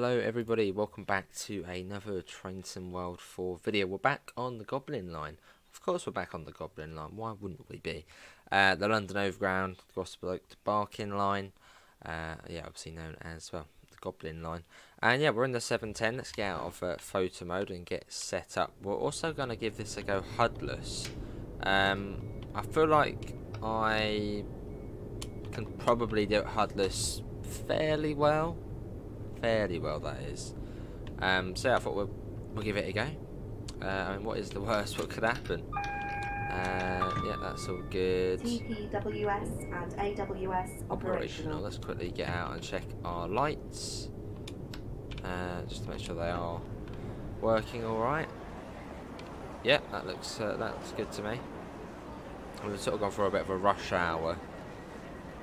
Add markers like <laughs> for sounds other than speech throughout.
Hello everybody, welcome back to another Train Sim World 4 video. We're back on the Goblin Line. Of course we're back on the Goblin Line, why wouldn't we be? Uh, the London Overground, the to Barking Line, uh, yeah obviously known as well, the Goblin Line. And yeah, we're in the 710, let's get out of uh, photo mode and get set up. We're also going to give this a go HUDless. Um, I feel like I can probably do it HUDless fairly well fairly well, that is. Um, so yeah, I thought we'll, we'll give it a go. Uh, I mean, what is the worst? What could happen? Uh, yeah, that's all good. TPWS and AWS Operational. operational. Let's quickly get out and check our lights. Uh, just to make sure they are working all right. Yeah, that looks uh, that's good to me. We've sort of gone for a bit of a rush hour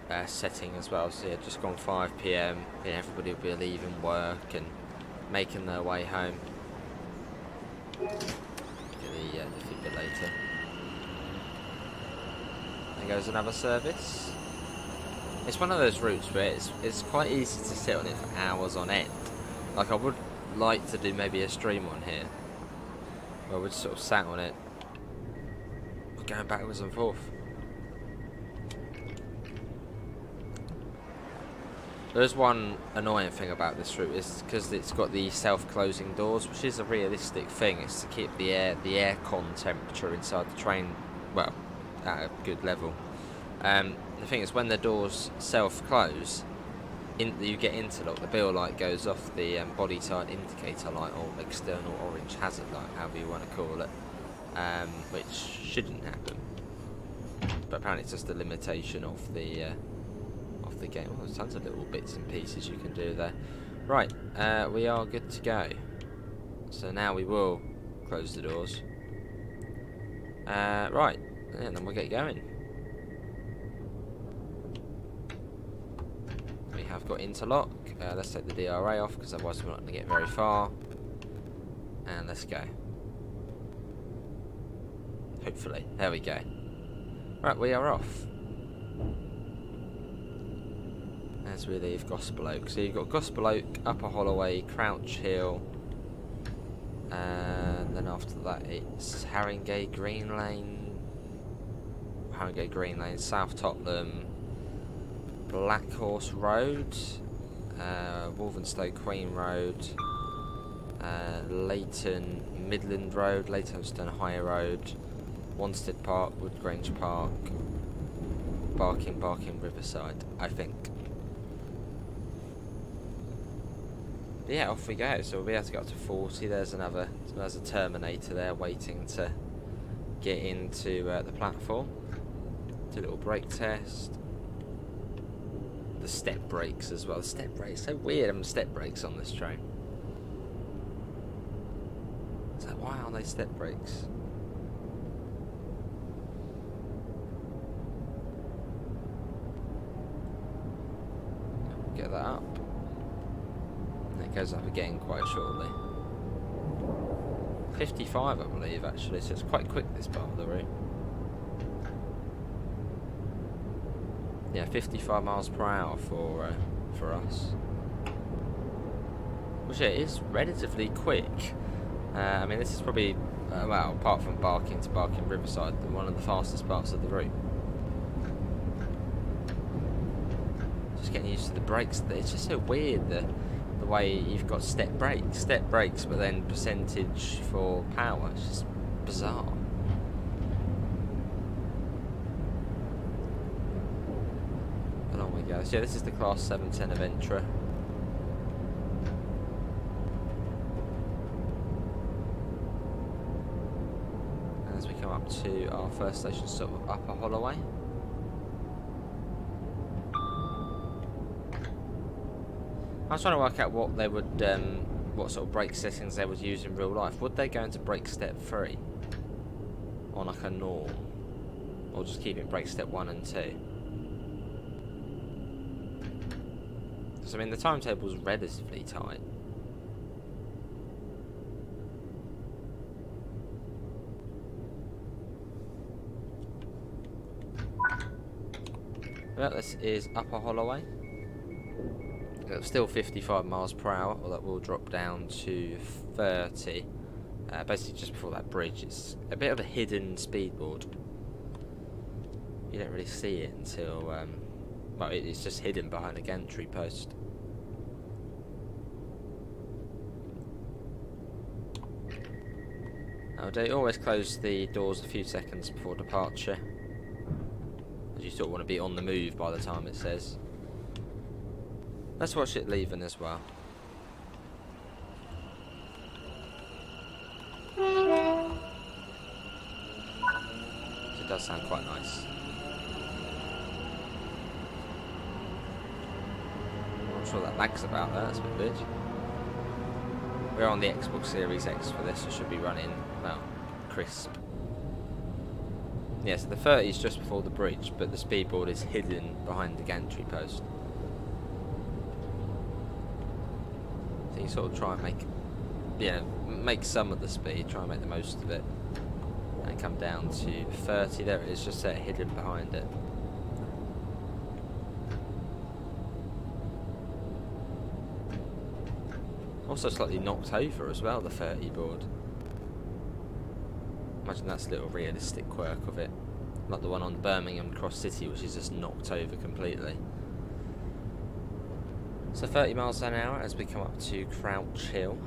uh, setting as well. So yeah, just gone 5 p.m. Yeah, everybody will be leaving work and making their way home. Get the uh, defibrillator. There goes another service. It's one of those routes where it's it's quite easy to sit on it for hours on end. Like I would like to do maybe a stream on here, where we just sort of sat on it, going backwards and forth. There's one annoying thing about this route is because it's got the self-closing doors, which is a realistic thing. It's to keep the air, the aircon temperature inside the train, well, at a good level. Um, the thing is, when the doors self-close, you get interlock. The bill light goes off, the um, body side indicator light or external orange hazard light, however you want to call it, um, which shouldn't happen. But apparently, it's just a limitation of the. Uh, the game. Oh, there's tons of little bits and pieces you can do there. Right, uh, we are good to go. So now we will close the doors. Uh, right, and then we'll get going. We have got interlock. Uh, let's take the DRA off because otherwise we're not going to get very far. And let's go. Hopefully. There we go. Right, we are off. As we leave Gospel Oak. So you've got Gospel Oak, Upper Holloway, Crouch Hill, and then after that it's Haringey Green Lane, Haringey Green Lane, South Tottenham, Black Horse Road, uh, Walthamstow Queen Road, uh, Leyton Midland Road, Leytonstone High Road, Wanstead Park, Woodgrange Park, Barking Barking Riverside, I think. But yeah, off we go. So we'll be able to get up to 40. There's another, there's a Terminator there waiting to get into uh, the platform. Do a little brake test. The step brakes as well. The step brakes, so weird having step brakes on this train. So why aren't they step brakes? Get that up. And it goes up again quite shortly. 55 I believe actually, so it's quite quick this part of the route. Yeah, 55 miles per hour for uh, for us. Which yeah, is relatively quick. Uh, I mean, this is probably, uh, well, apart from Barking to Barking Riverside, one of the fastest parts of the route. Just getting used to the brakes. It's just so weird the way you've got step brakes, step brakes, but then percentage for power. It's just bizarre. Along we go. So yeah, this is the Class 710 Aventra. And as we come up to our first station stop of Upper Holloway. I was trying to work out what they would, um, what sort of brake settings they would use in real life. Would they go into brake step three on like a norm, or just keep it brake step one and two? Because I mean the timetable's relatively tight. Well, this is Upper Holloway. Still 55 miles per hour, or that will drop down to 30. Uh, basically, just before that bridge, it's a bit of a hidden speedboard. You don't really see it until, um, well, it, it's just hidden behind a gantry post. Now, they always close the doors a few seconds before departure, as you sort of want to be on the move by the time it says. Let's watch it leaving as well. It does sound quite nice. I'm not sure that lag's about that, that's a bit. We're on the Xbox Series X for this, so it should be running, well, crisp. Yeah, so the 30 is just before the bridge, but the speedboard is hidden behind the gantry post. So you sort of try and make, yeah, make some of the speed, try and make the most of it, and come down to 30. There it is, just there hidden behind it. Also slightly knocked over as well, the 30 board. Imagine that's a little realistic quirk of it. Like the one on Birmingham Cross City, which is just knocked over completely. So 30 miles an hour as we come up to Crouch Hill.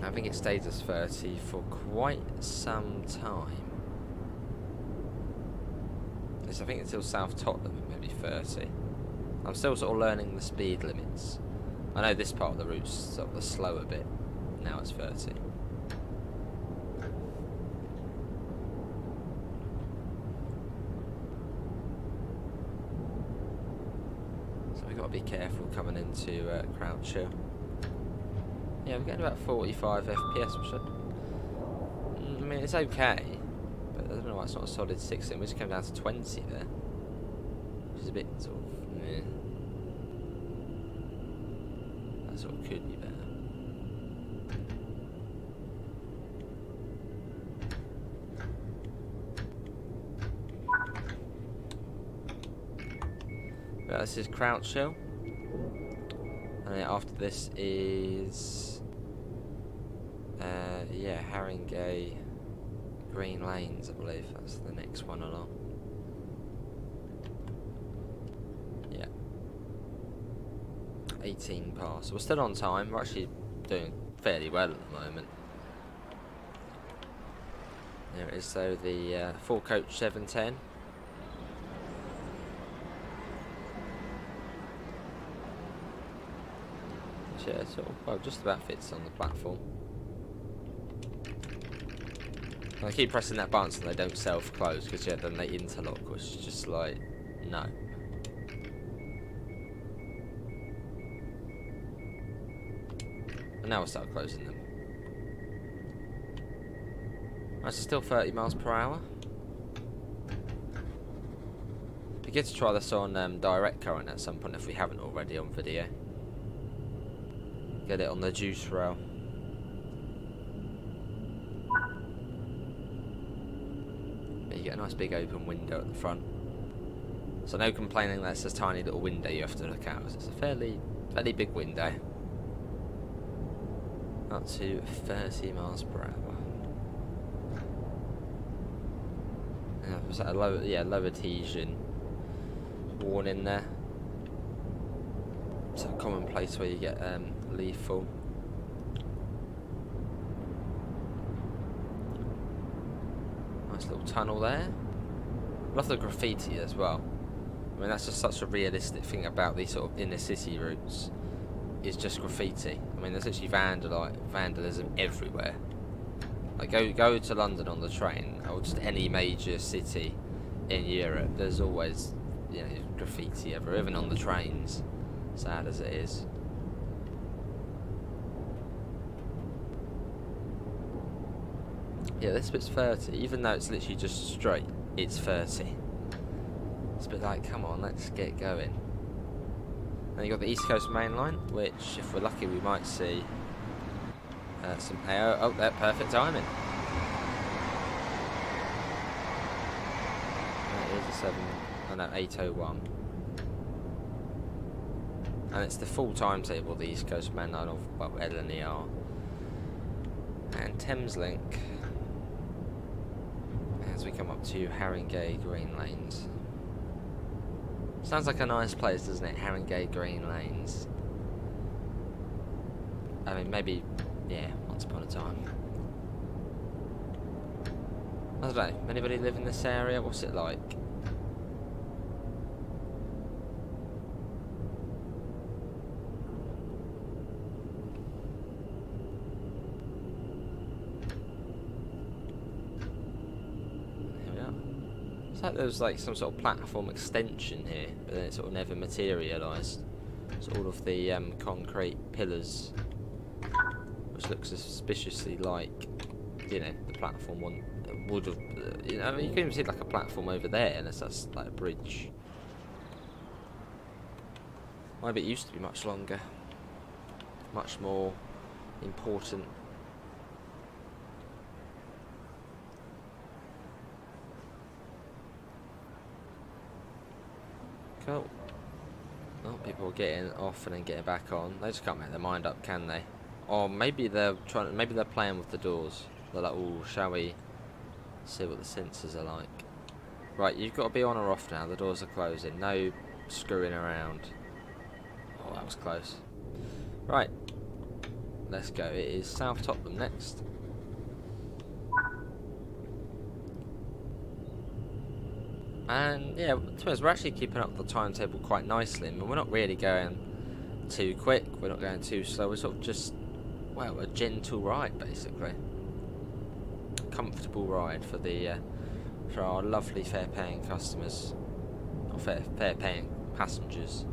I think it stays as 30 for quite some time. It's, I think until South Tottenham, maybe 30. I'm still sort of learning the speed limits. I know this part of the route's sort of the slower bit. Now it's 30. So we've got to be careful coming into uh, Crouch Hill. Yeah, we're getting about 45 FPS, which I, I mean, it's okay. But I don't know why it's not a solid 60. We just came down to 20 there. Which is a bit sort of, meh. That sort of could be better. But this is Crouch Hill. And then after this is uh, yeah, Haringey Green Lanes, I believe. That's the next one along. Yeah. 18 past. We're still on time. We're actually doing fairly well at the moment. There it is, so the uh, full coach 710. Of, well, just about fits on the platform. I keep pressing that button so they don't self-close, because yeah, then they interlock, which is just like, no. And now we'll start closing them. That's still 30 miles per hour. Be good to try this on um, direct current at some point if we haven't already on video. Get it on the juice rail. You get a nice big open window at the front. So no complaining that's a tiny little window you have to look out. It's a fairly, fairly big window. Up to 30 miles per hour. Yeah, was that a low, yeah, low adhesion warning there. It's a common place where you get um, lethal. Nice little tunnel there. Love the graffiti as well. I mean, that's just such a realistic thing about these sort of inner city routes. Is just graffiti. I mean, there's actually vandal vandalism everywhere. Like, go go to London on the train, or just any major city in Europe. There's always, you know, graffiti everywhere, even on the trains. Sad as it is. Yeah, this bit's 30, even though it's literally just straight, it's 30. It's a bit like, come on, let's get going. Then you've got the East Coast Main Line, which, if we're lucky, we might see uh, some AO. Oh, that perfect timing. That is a 7, oh no, 801. And it's the full timetable the East Coast Main Line of well, LNER and Thameslink as we come up to Haringey Green Lanes. Sounds like a nice place, doesn't it? Haringey Green Lanes. I mean, maybe, yeah, once upon a time. I don't know. Anybody live in this area? What's it like? Here we are. It's like there was like some sort of platform extension here, but then it sort of never materialised. So all of the um, concrete pillars, which looks suspiciously like, you know, the platform one would have. You know, I mean, you can even see like a platform over there, unless that's like a bridge. Maybe it used to be much longer, much more important. Well, people are getting off and then getting back on. They just can't make their mind up, can they? Or maybe they're trying. Maybe they're playing with the doors. They're like, "Oh, shall we see what the sensors are like?" Right, you've got to be on or off now. The doors are closing. No screwing around. Oh, that was close. Right, let's go. It is South Tottenham next. And yeah, to we're actually keeping up the timetable quite nicely. I mean, we're not really going too quick, we're not going too slow, we're sort of just, well, a gentle ride basically. Comfortable ride for the, uh, for our lovely fare paying customers, or fare, fare paying passengers.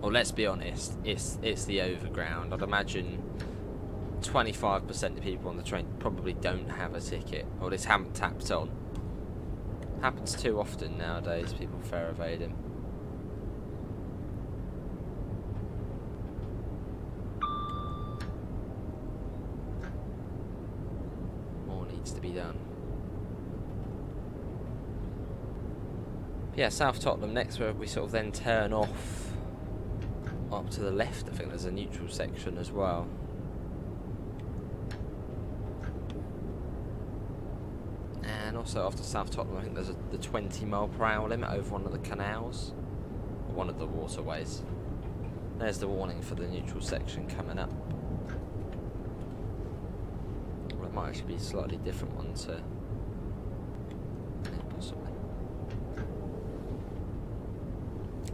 Well, let's be honest, it's, it's the overground. I'd imagine 25% of people on the train probably don't have a ticket or just haven't tapped on. Happens too often nowadays, people fare evading. More needs to be done. Yeah, South Tottenham next where we sort of then turn off up to the left I think there's a neutral section as well. And also after South Tottenham, I think there's a, the 20 mile per hour limit over one of the canals, one of the waterways. There's the warning for the neutral section coming up. Well, it might actually be a slightly different one to. Yeah, possibly.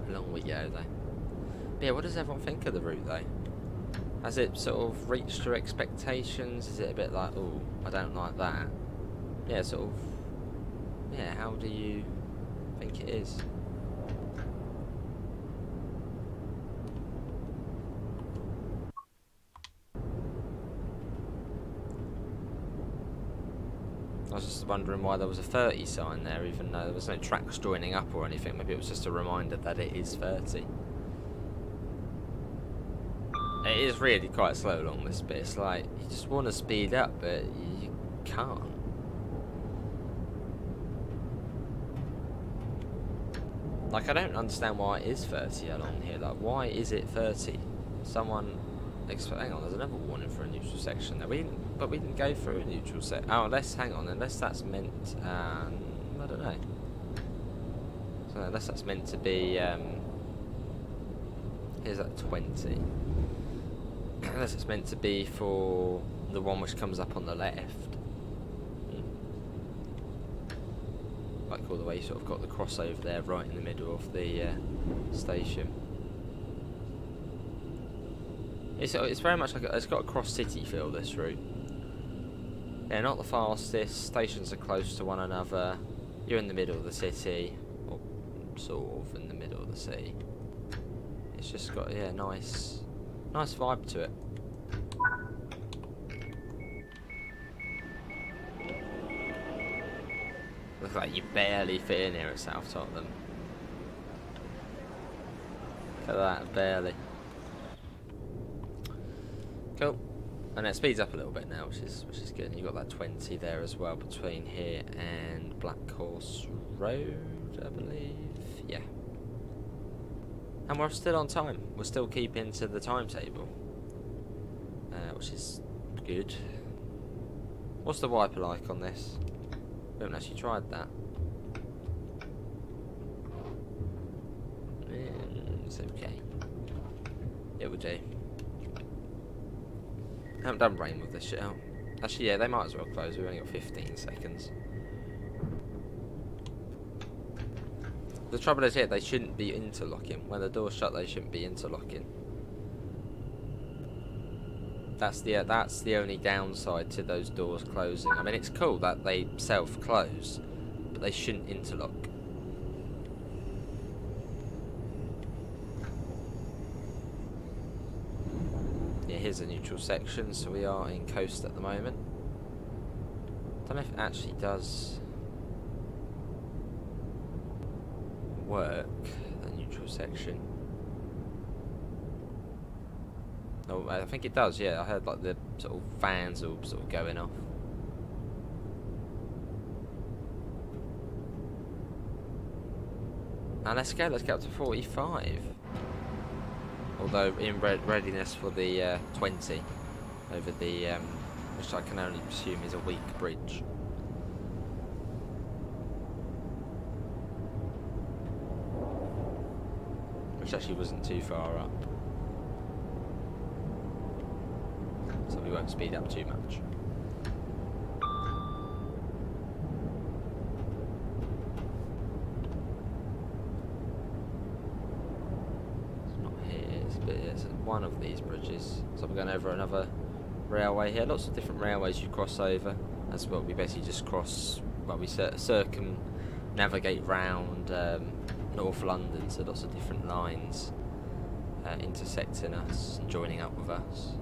Along we go, though. But yeah, what does everyone think of the route, though? Has it sort of reached your expectations? Is it a bit like, oh, I don't like that? yeah, sort of, yeah, how do you think it is? I was just wondering why there was a 30 sign there, even though there was no tracks joining up or anything. Maybe it was just a reminder that it is 30. It is really quite slow along this bit. It's like, you just want to speed up, but you can't. Like, I don't understand why it is 30 along here. Like, why is it 30? Someone... Hang on, there's another warning for a neutral section there. We didn't, but we didn't go through a neutral section. Oh, unless, hang on, unless that's meant... Um, I don't know. So unless that's meant to be... Um, here's that 20. <clears throat> unless it's meant to be for the one which comes up on the left. like all the way you sort of got the crossover there right in the middle of the uh, station. It's, it's very much like a, it's got a cross city feel this route. They're not the fastest, stations are close to one another, you're in the middle of the city, or sort of in the middle of the city. It's just got, yeah, nice, nice vibe to it. Looks like you barely fit in here at South Tottenham. Look at that, barely. Cool. And it speeds up a little bit now, which is which is good. You've got that 20 there as well between here and Black Horse Road, I believe. Yeah. And we're still on time. We're still keeping to the timetable. Uh, which is good. What's the wiper like on this? We haven't actually tried that. It's okay. It would do. I haven't done rain with this shit out. Actually, yeah, they might as well close. We've only got 15 seconds. The trouble is here, they shouldn't be interlocking. When the door's shut, they shouldn't be interlocking. That's the that's the only downside to those doors closing. I mean, it's cool that they self-close, but they shouldn't interlock. Yeah, here's a neutral section, so we are in coast at the moment. Don't know if it actually does work, the neutral section. I think it does, yeah. I heard like the sort of fans all sort of going off. Now let's go, let's get up to 45. Although in re readiness for the uh, 20 over the, um, which I can only assume is a weak bridge. Which actually wasn't too far up. So we won't speed up too much. It's not here, it's, one of these bridges. So we're going over another railway here. Lots of different railways you cross over. That's what we basically just cross, well we cir circumnavigate round um, North London, so lots of different lines uh, intersecting us and joining up with us.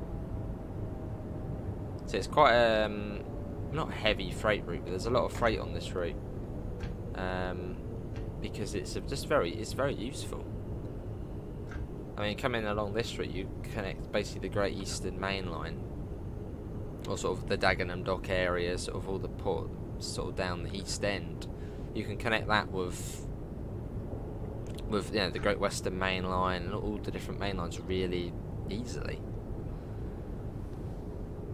So it's quite um, not heavy freight route, but there's a lot of freight on this route um, because it's just very it's very useful. I mean, coming along this route, you connect basically the Great Eastern Main Line, or sort of the Dagenham Dock area, sort of all the port, sort of down the East End. You can connect that with with you know, the Great Western Main Line and all the different main lines really easily.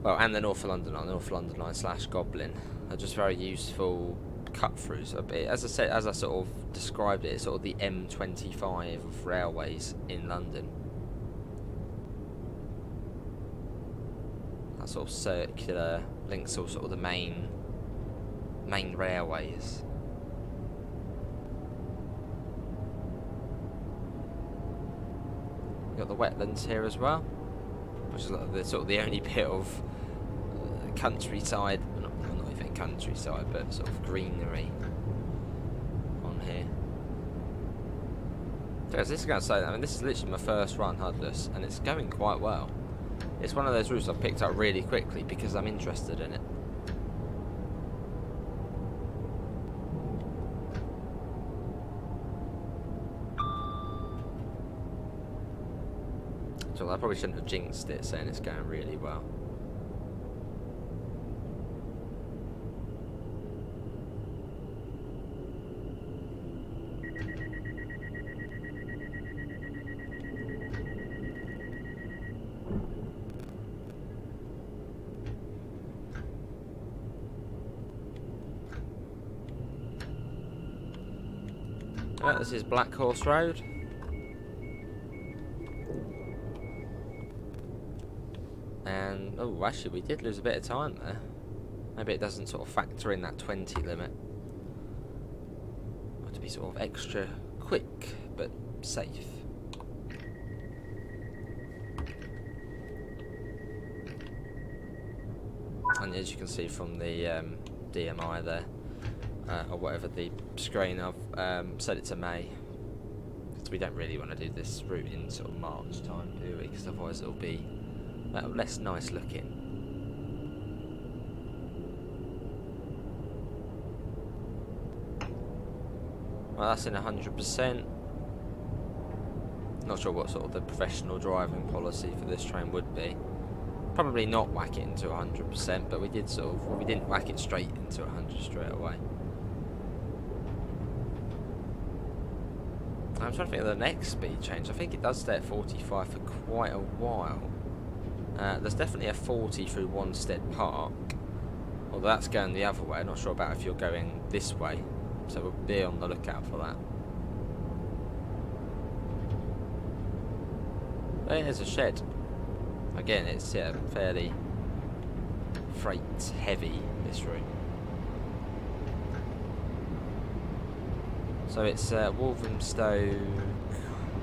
Well, and the North London line, North London line slash Goblin are just very useful cut throughs. As I said, as I sort of described it, it's sort of the M25 of railways in London. That sort of circular links all sort of the main main railways. got the wetlands here as well, which is like the sort of the only <laughs> bit of uh, countryside, not, not even countryside, but sort of greenery on here. Because this is going to say, I mean, this is literally my first run HUDless, and it's going quite well. It's one of those routes I've picked up really quickly because I'm interested in it. So I probably shouldn't have jinxed it saying it's going really well. Right, this is Black Horse Road. And, oh, actually, we did lose a bit of time there. Maybe it doesn't sort of factor in that 20 limit. Got to be sort of extra quick, but safe. And as you can see from the um, DMI there, uh, or whatever the screen I've um, set it to May. Because we don't really want to do this route in sort of March time, do we? Because otherwise it'll be less nice looking. Well, that's in 100%. Not sure what sort of the professional driving policy for this train would be. Probably not whack it into 100%, but we did sort of, well, we didn't whack it straight into 100 straight away. I'm trying to think of the next speed change. I think it does stay at 45 for quite a while. Uh, there's definitely a 40 through Wanstead Park. Although that's going the other way. Not sure about if you're going this way. So we'll be on the lookout for that. There's a shed. Again, it's yeah, fairly freight heavy, this route. So it's uh, Walthamstow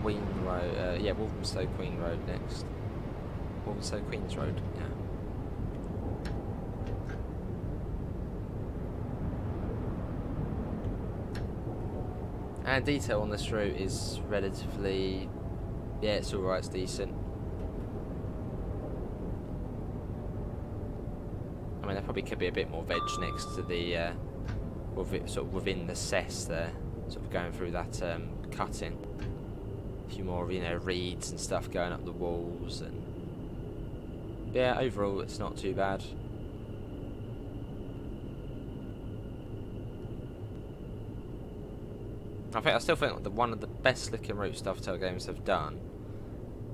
Queen Road. Uh, yeah, Walthamstow Queen Road next. Walthamstow Queens Road. Yeah. And detail on this route is relatively, yeah, it's alright, it's decent. I mean, there probably could be a bit more veg next to the, uh, sort of within the cess there sort of going through that um, cutting. A few more, you know, reeds and stuff going up the walls, and yeah, overall it's not too bad. I think I still think that one of the best looking routes Dovetail Games have done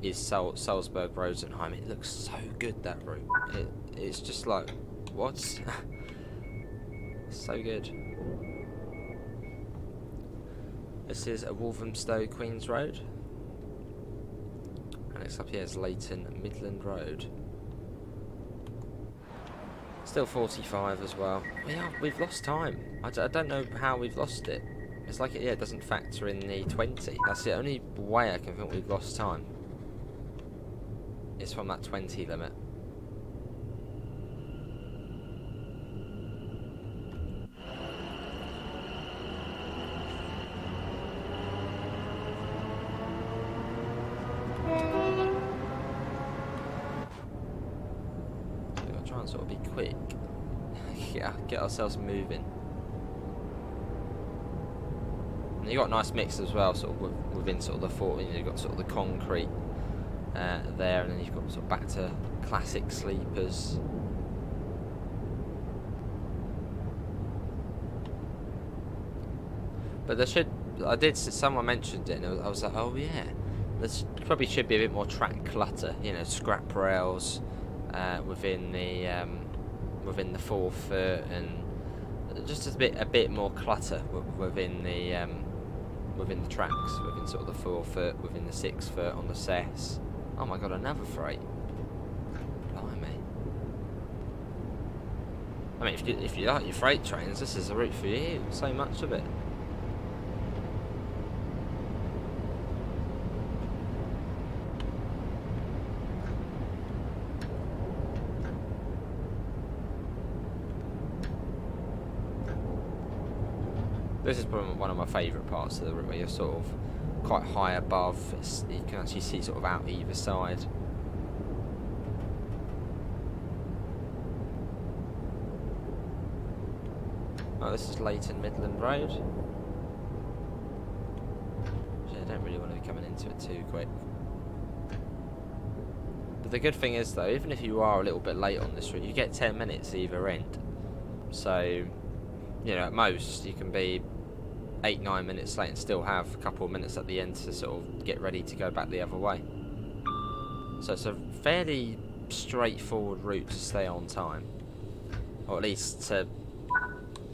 is Sal Salzburg Rosenheim. It looks so good that route. It, it's just like what? <laughs> so good. This is a Walthamstow Queens Road. And next up here is Leyton Midland Road. Still 45 as well. Yeah, we've lost time. I d I don't know how we've lost it. It's like, it, yeah, it doesn't factor in the 20. That's the only way I can think we've lost time. It's from that 20 limit. <laughs> get ourselves moving. And you got a nice mix as well, sort of within sort of the fort. You know, you've got sort of the concrete uh, there, and then you've got sort of back to classic sleepers. But there should, I did, someone mentioned it, and I was like, oh yeah, there probably should be a bit more track clutter, you know, scrap rails uh, within the um, within the four foot and just a bit a bit more clutter within the um, within the tracks, within sort of the four foot, within the six foot on the cess. Oh my god, another freight. I mean, if you, if you like your freight trains, this is a route for you. So much of it. This is probably one of my favourite parts of the where you're sort of quite high above. It's, you can actually see sort of out either side. Oh, this is Leyton Midland Road. I don't really want to be coming into it too quick. But the good thing is though, even if you are a little bit late on this route, you get 10 minutes either end. So, you know, at most you can be eight, nine minutes late and still have a couple of minutes at the end to sort of get ready to go back the other way. So it's a fairly straightforward route to stay on time. Or at least to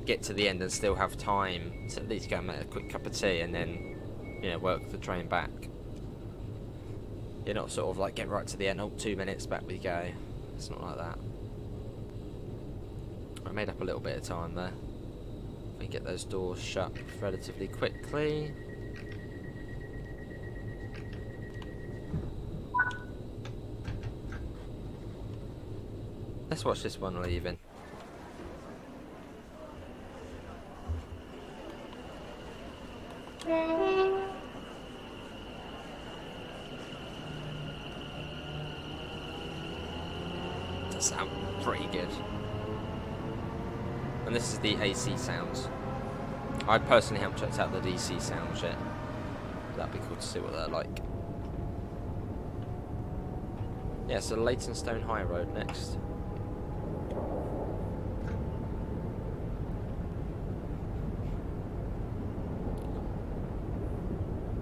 get to the end and still have time to at least go and make a quick cup of tea and then, you know, work the train back. You're not sort of like get right to the end, oh, two minutes, back we go. It's not like that. I made up a little bit of time there we get those doors shut relatively quickly. Let's watch this one leaving. I personally haven't checked out the DC sounds yet. That'd be cool to see what they're like. Yeah, so Leytonstone High Road next.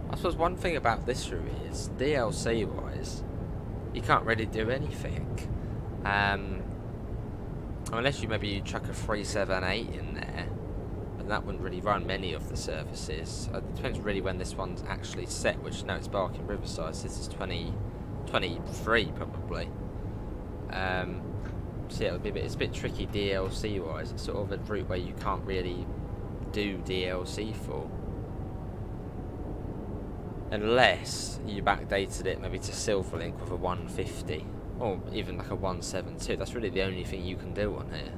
I suppose one thing about this route is DLC wise, you can't really do anything. Um, unless you maybe you chuck a 378 in there, but that wouldn't really run many of the services. Uh, it depends really when this one's actually set, which now it's Barking Riverside, so this is 20, 23 probably. Um, so yeah, it'll be a bit, it's a bit tricky DLC wise. It's sort of a route where you can't really do DLC for. Unless you backdated it maybe to Silverlink with a 150. Or even like a 172. That's really the only thing you can do on here.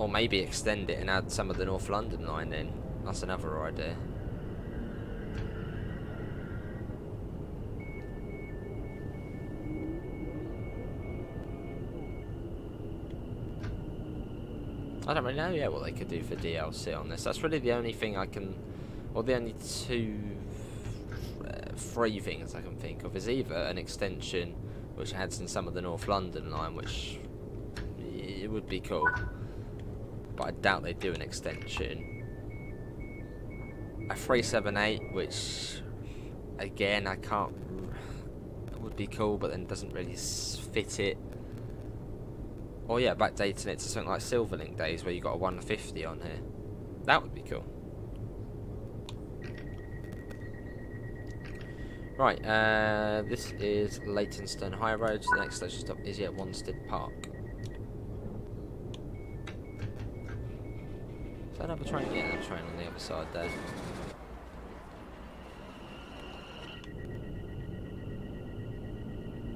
Or maybe extend it and add some of the North London line in. That's another idea. I don't really know yet what they could do for DLC on this. That's really the only thing I can, or the only two, uh, three things I can think of is either an extension which adds in some of the North London line, which it would be cool, but I doubt they do an extension. A 378, which again I can't, would be cool, but then doesn't really fit it or yeah, backdating it to something like Silverlink days where you got a 150 on here. That would be cool. Right, uh, this is Leytonstone High Road. So the next station stop is at Wanstead Park. Another train? Yeah, another train on the other side there.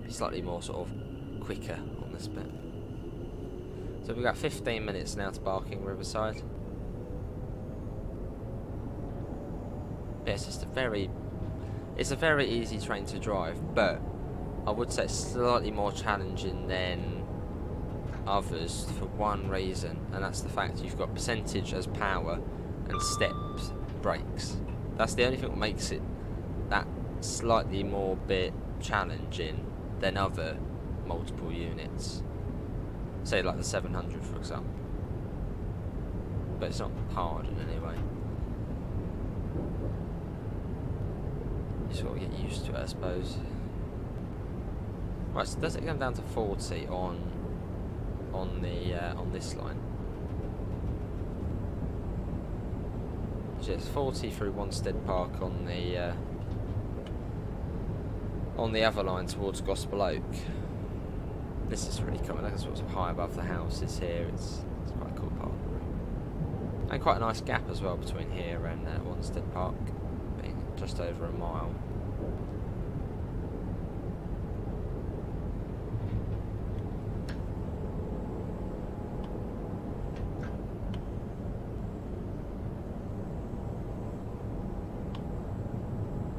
Slightly more sort of quicker on this bit. So we've got 15 minutes now to Barking Riverside. Yeah, it's just a very... It's a very easy train to drive, but I would say it's slightly more challenging than others for one reason, and that's the fact you've got percentage as power and steps brakes. That's the only thing that makes it that slightly more bit challenging than other multiple units. Say like the 700 for example. But it's not hard in any way. You sort of get used to it I suppose. Right, so does it come down to 40 on on the uh, on this line? It's 40 through Wanstead Park on the uh, on the other line towards Gospel Oak. This is really cool. Look, it's high above the houses here. It's, it's quite a cool park. And quite a nice gap as well between here and uh, Wanstead Park, being just over a mile.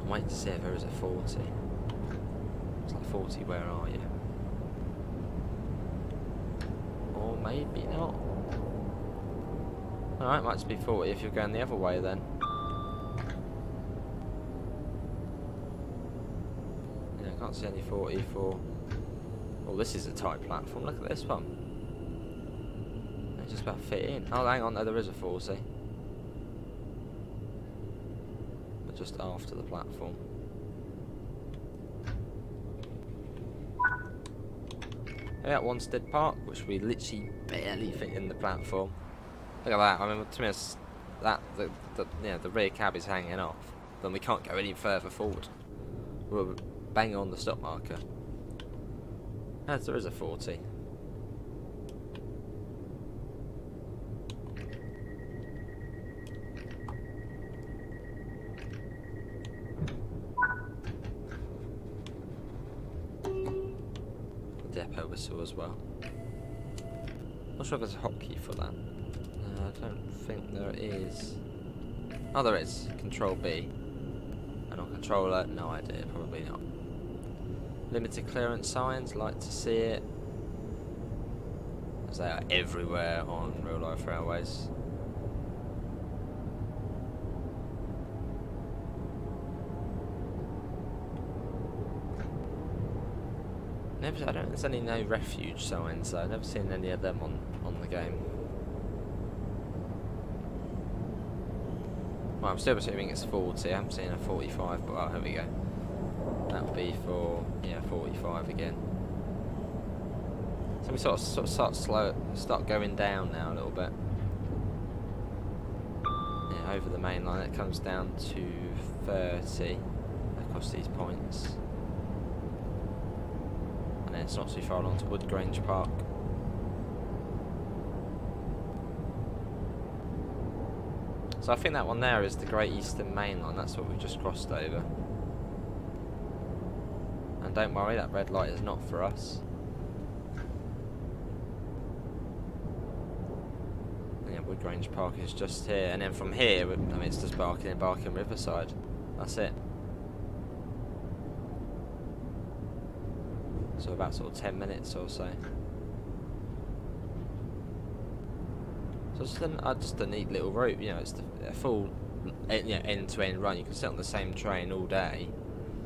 I'm waiting to see if there is a 40. It's like 40, where are you? Or maybe not. Alright, might be 40 if you're going the other way then. Yeah, I can't see any 40 for... Well, this is a tight platform. Look at this one. They just about fit in. Oh, hang on. No, there is a 40. But just after the platform. At Wanstead Park, which we literally barely fit in the platform. Look at that. I mean, to me, that the, the the rear cab is hanging off. Then we can't go any further forward. We're bang on the stop marker. As there is a 40. Well. Not sure if there's a hotkey for that. Uh, I don't think there is. Oh, there is. Control B. And on controller, no idea. Probably not. Limited clearance signs. Like to see it. As they are everywhere on real life railways. Never, I don't. There's any no refuge signs. I've never seen any of them on on the game. Well, I'm still assuming it's 40. I haven't seen a 45, but oh, here we go. That'll be for, yeah, 45 again. So we sort of, sort of start slow, start going down now a little bit. Yeah, over the main line, it comes down to 30 across these points. It's not too far along to Woodgrange Park. So I think that one there is the Great Eastern Main Line, that's what we just crossed over. And don't worry, that red light is not for us. Yeah, Woodgrange Park is just here, and then from here, I mean, it's just Barking and Barking Riverside. That's it. So about sort of 10 minutes or so. So it's just, an, uh, just a neat little route, you know, it's the, a full you know, end-to-end run. You can sit on the same train all day,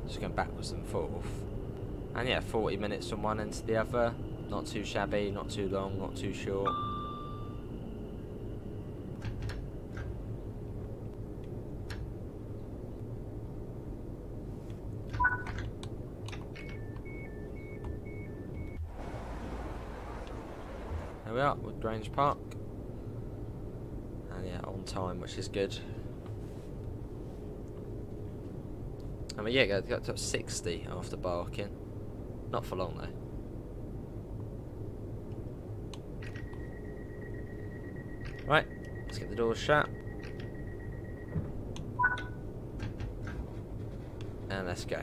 just going backwards and forth. And yeah, 40 minutes from one end to the other. Not too shabby, not too long, not too short. Woodgrange Park and yeah, on time, which is good. I mean, yeah, got, got to 60 after barking. Not for long, though. Right, let's get the doors shut. And let's go.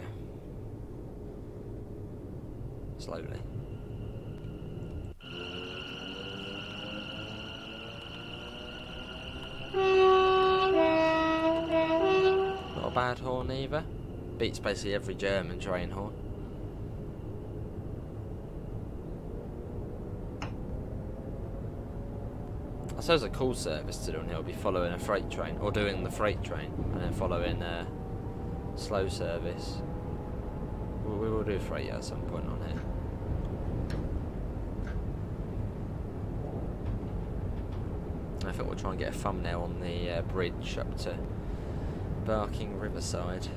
Slowly. Bad horn either. Beats basically every German train horn. I suppose a cool service to do on here would be following a freight train, or doing the freight train, and then following a slow service. We will do freight at some point on here. I think we'll try and get a thumbnail on the uh, bridge up to Barking Riverside.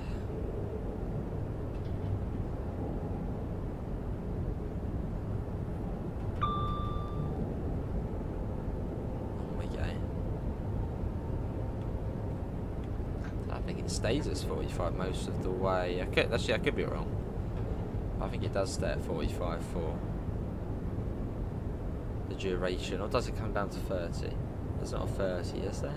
we go. I think it stays as 45 most of the way. I could, actually, I could be wrong. I think it does stay at 45 for the duration. Or does it come down to 30? There's not a 30, is there?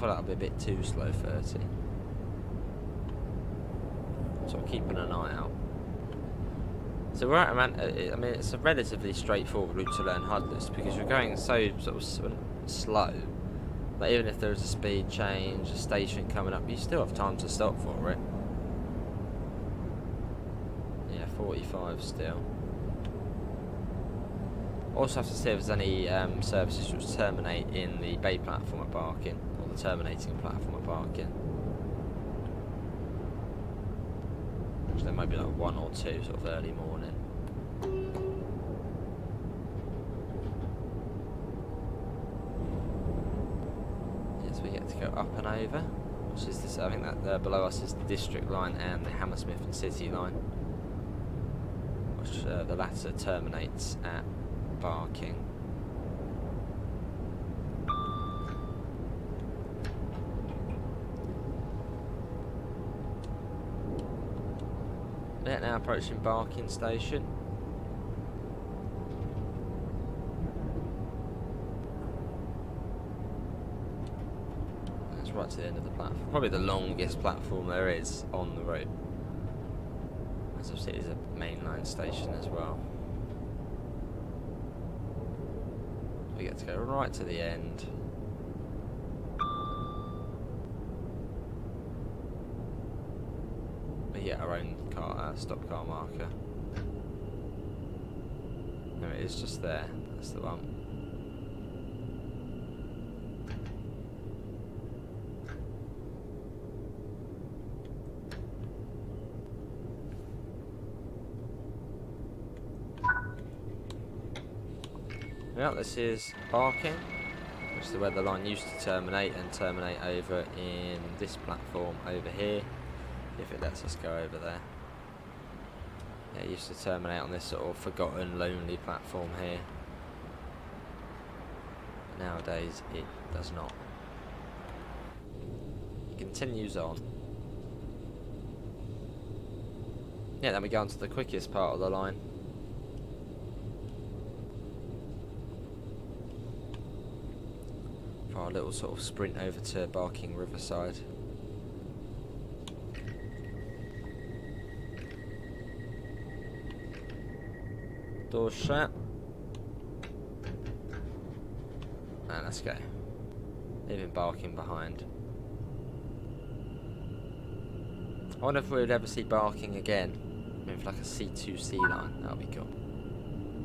Feel I'll be a bit too slow 30. So I'm keeping an eye out. So we're at a Man uh, I mean, it's a relatively straightforward route to learn HUDless because you're going so sort of slow that even if there's a speed change, a station coming up, you still have time to stop for it. Yeah, 45 still. Also have to see if there's any um, services which terminate in the bay platform at Barking terminating platform of Barking. So there might be like one or two sort of early morning. Yes, we get to go up and over. Which is this? I think that uh, below us is the District line and the Hammersmith and City line, which uh, the latter terminates at Barking. now approaching Barking Station. That's right to the end of the platform. Probably the longest platform there is on the route. As I've said, it's a mainline station as well. We get to go right to the end. Get our own car, uh, stop car marker. There it is, just there. That's the one. Well, this is Barking. which is where the line used to terminate and terminate over in this platform over here if it lets us go over there. Yeah, it used to terminate on this sort of forgotten lonely platform here. Nowadays it does not. It continues on. Yeah then we go on to the quickest part of the line. For our little sort of sprint over to Barking Riverside. Shut. And ah, let's go. Leaving Barking behind. I wonder if we would ever see Barking again. Maybe like a C2C line. That would be cool.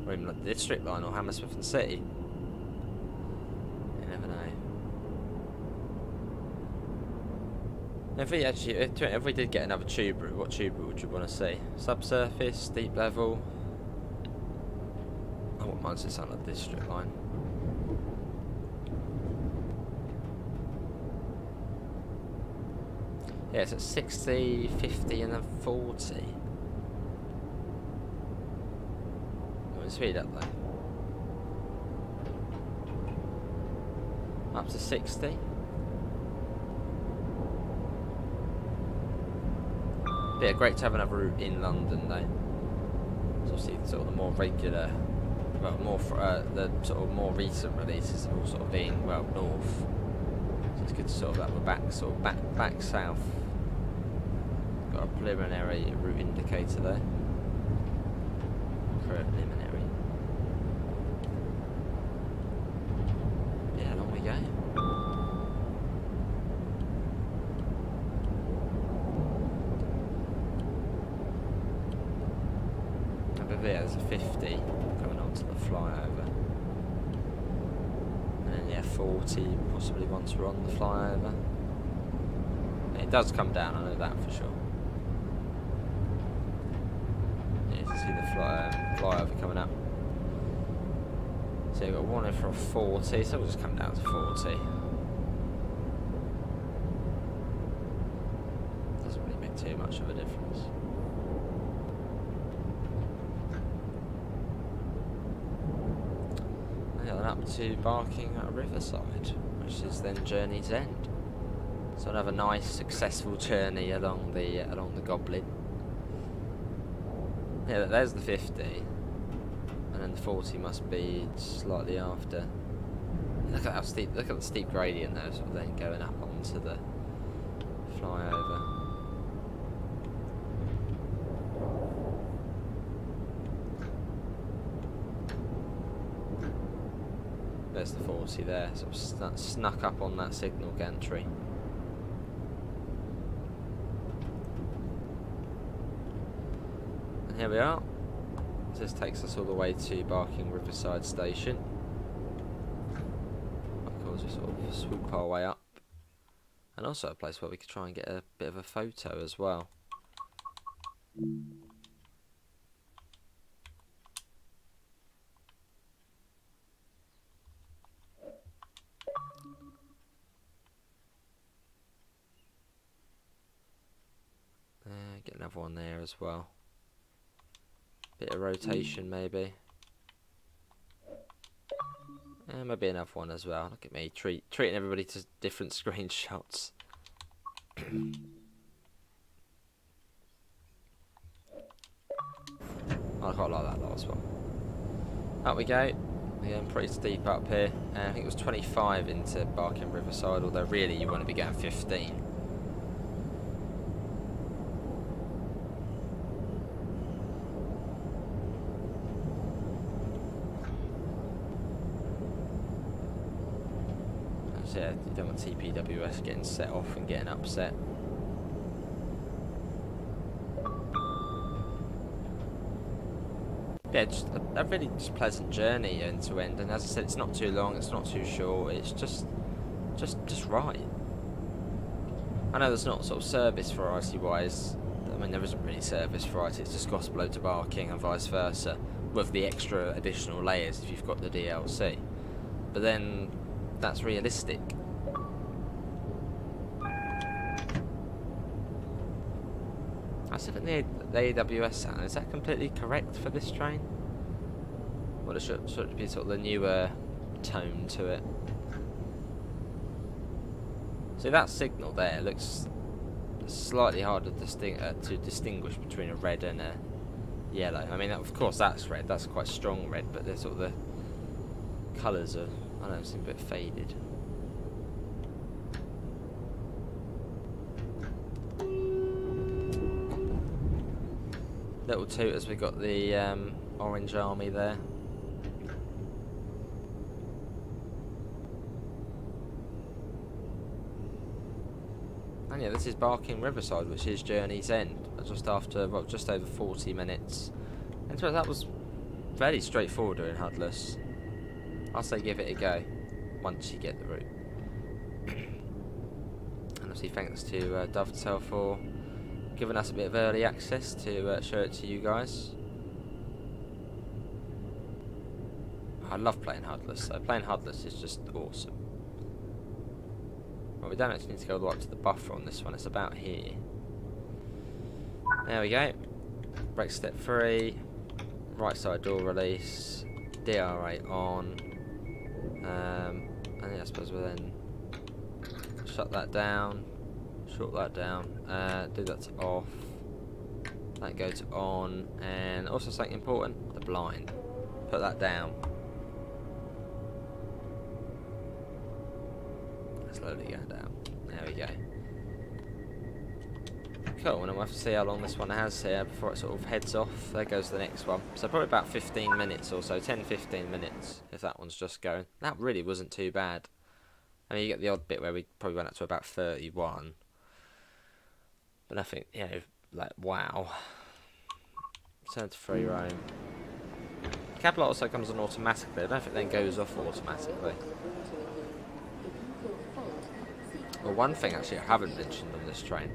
Or even like the District line or Hammersmith and City. You never know. If we actually, if we did get another tube route, what tube route would you want to see? Subsurface, deep level? I wouldn't mind this on a district line. Yeah, it's at 60, 50 and then 40. Let me speed up though. Up to 60. But yeah, great to have another route in London though. So obviously sort of the more regular, well more uh, the sort of more recent releases are all sort of being well north. So it's good to sort of that we're back sort of back back south. Got a preliminary route indicator there. Preliminary. there, there's a 50 coming onto the flyover. And then, yeah, 40 possibly once we're on the flyover. And it does come down, I know that for sure. Yeah, you can see the fly, flyover coming up. So you've got one in for a 40, so we'll just come down to 40. Doesn't really make too much of a difference. up to Barking at Riverside, which is then Journey's End. So another nice, successful journey along the uh, along the Goblin. Yeah, there's the 50, and then the 40 must be slightly after. Look at how steep! Look at the steep gradient there, sort of then going up onto the flyover. There's the 40 there, sort of snuck up on that signal gantry. Here we are. This takes us all the way to Barking Riverside Station. Of course, we sort of swoop our way up. And also a place where we could try and get a bit of a photo as well. Uh, get another one there as well. Bit of rotation maybe. And maybe another one as well. Look at me treat, treating everybody to different <laughs> screenshots. <coughs> I quite like that last one. Up we go. Again, pretty steep up here. Uh, I think it was 25 into Barking Riverside, although really you want to be getting 15. yeah, you don't TPWS getting set off and getting upset. Yeah, just a, a, really just pleasant journey end to end, and as I said, it's not too long, it's not too short, it's just, just, just right. I know there's not sort of service variety wise. I mean, there isn't really service variety. It's just Gospel to Barking and vice versa, with the extra additional layers if you've got the DLC. But then that's realistic. I still think the, the AWS is that completely correct for this train? Well, it should, should be sort of the newer tone to it. See that signal there looks slightly harder disting uh, to distinguish between a red and a yellow. I mean, of course that's red, that's quite strong red, but the sort of the colours are, I don't know, seem a bit faded. Little toot as we got the um, orange army there. And yeah, this is Barking Riverside, which is Journey's End, just after, well, just over 40 minutes. And so that was fairly straightforward doing HUDless. I'll say give it a go, once you get the route. <coughs> and obviously thanks to uh, Dovetail for giving us a bit of early access to uh, show it to you guys. I love playing HUDless, so playing HUDless is just awesome. Well, we don't actually need to go all the way up to the buffer on this one, it's about here. There we go. Brake step 3, right side door release, DRA on, um, and yeah, I suppose we'll then shut that down, short that down, uh, do that to off, that go to on, and also something important, the blind. Put that down. Slowly go down. There we go. Cool, and we'll have to see how long this one has here before it sort of heads off. There goes the next one. So probably about 15 minutes or so, 10-15 minutes if that one's just going. That really wasn't too bad. I mean, you get the odd bit where we probably went up to about 31. But nothing, you know, like, wow. Turn to free roam. Capital also comes on automatically. I don't think then goes off automatically. Well, one thing actually I haven't mentioned on this train.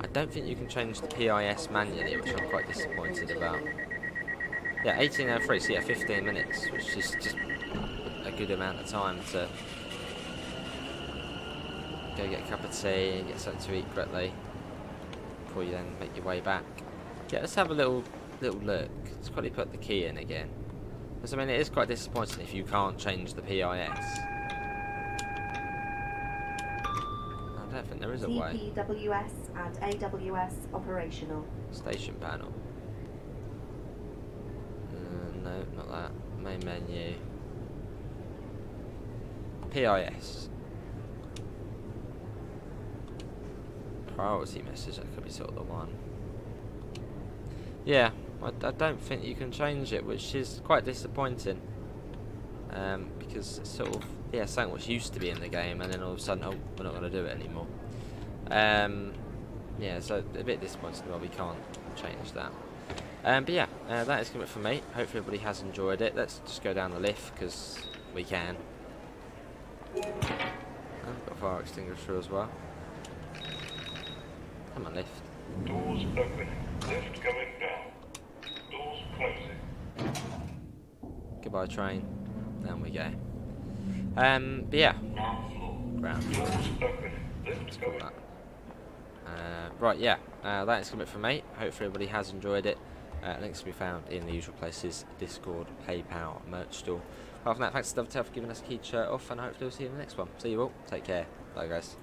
I don't think you can change the PIS manually, which I'm quite disappointed about. Yeah, 1803, so yeah, 15 minutes, which is just a good amount of time to go get a cup of tea and get something to eat quickly you then make your way back. Yeah, let's have a little little look. Let's quickly put the key in again. Because I mean, it is quite disappointing if you can't change the PIS. I don't think there is a way. TPWS and AWS operational. Station panel. Uh, no, not that. Main menu. PIS. Priority message, that could be sort of the one. Yeah, I, I don't think you can change it, which is quite disappointing. Um, because it's sort of, yeah, something which used to be in the game, and then all of a sudden, oh, we're not going to do it anymore. Um, yeah, so a bit disappointing why we can't change that. Um, but yeah, uh, that is it for me. Hopefully everybody has enjoyed it. Let's just go down the lift, because we can. I've got a fire extinguisher as well. Come on, lift. Doors opening. Lift going down. Doors closing. Goodbye, train. Down we go. Um, but yeah, Ground floor. ground floor. Doors opening. Lift going that. Uh, right, yeah, uh, that is it for me. Hopefully everybody has enjoyed it. Uh, links can be found in the usual places, Discord, PayPal, merch store. Apart from that, thanks to Dovetail for giving us a key shirt off, and hopefully we'll see you in the next one. See you all, take care, bye guys.